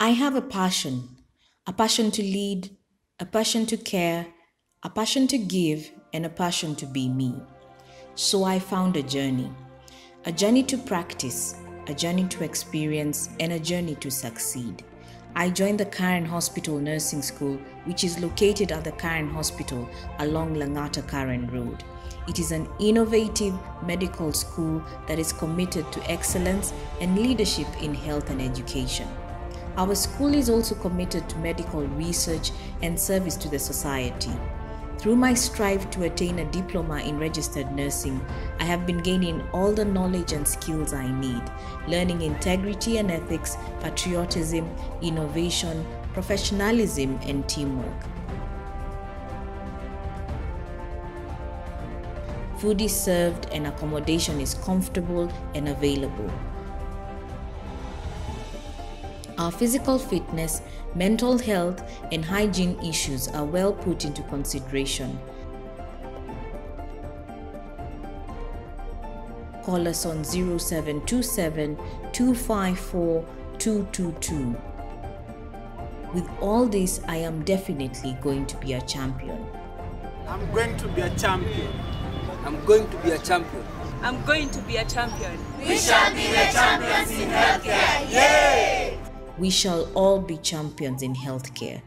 I have a passion, a passion to lead, a passion to care, a passion to give, and a passion to be me. So I found a journey a journey to practice, a journey to experience, and a journey to succeed. I joined the Karen Hospital Nursing School, which is located at the Karen Hospital along Langata Karen Road. It is an innovative medical school that is committed to excellence and leadership in health and education. Our school is also committed to medical research and service to the society. Through my strive to attain a diploma in registered nursing, I have been gaining all the knowledge and skills I need, learning integrity and ethics, patriotism, innovation, professionalism, and teamwork. Food is served and accommodation is comfortable and available. Our physical fitness, mental health, and hygiene issues are well put into consideration. Call us on 0727 254 222. With all this, I am definitely going to be a champion. I'm going to be a champion. I'm going to be a champion. I'm going to be a champion. We shall be the champions in healthcare. Yay! We shall all be champions in healthcare.